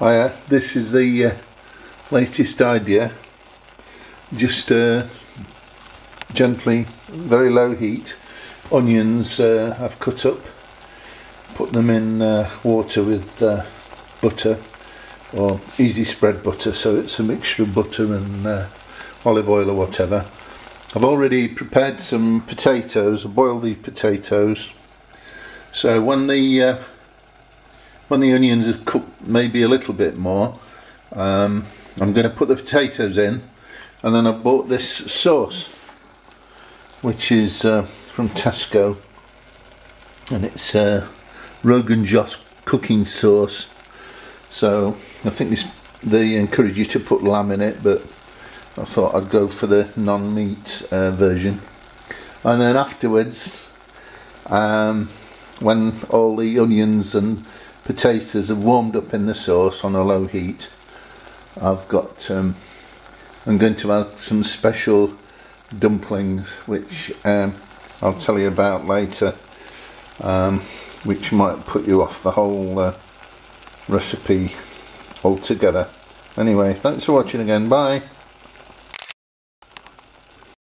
uh, this is the uh, latest idea. Just uh, gently very low heat. Onions uh, I've cut up put them in uh, water with uh, butter or easy spread butter so it's a mixture of butter and uh, olive oil or whatever. I've already prepared some potatoes I boiled the potatoes. So when the when the onions have cooked maybe a little bit more um, I'm going to put the potatoes in and then I've bought this sauce which is uh, from Tesco and it's uh, Rogan Josh cooking sauce. So I think this they encourage you to put lamb in it but I thought I'd go for the non-meat uh, version. And then afterwards um, when all the onions and potatoes have warmed up in the sauce on a low heat. I've got um, I'm going to add some special dumplings which um, I'll tell you about later um, which might put you off the whole uh, recipe altogether. Anyway thanks for watching again. Bye